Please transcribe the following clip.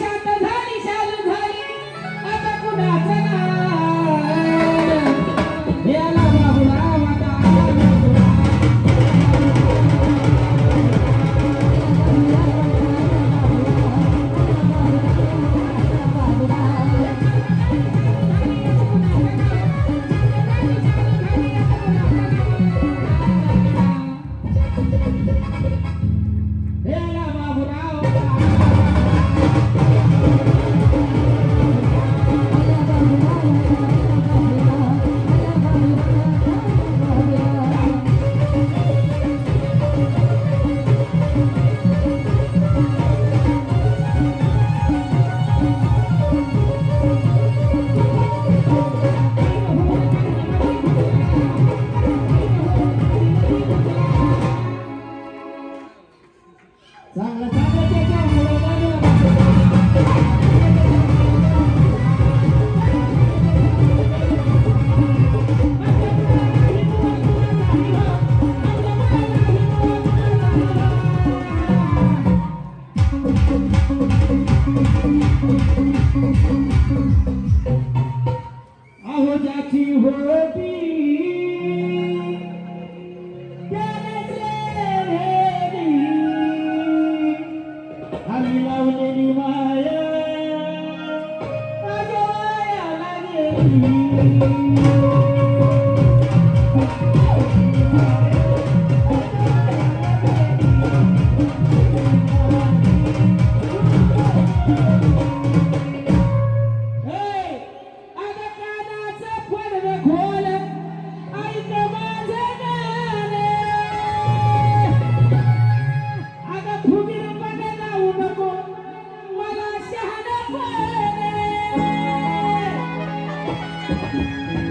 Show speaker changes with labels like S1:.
S1: Shanta Yeah! Thank you. Música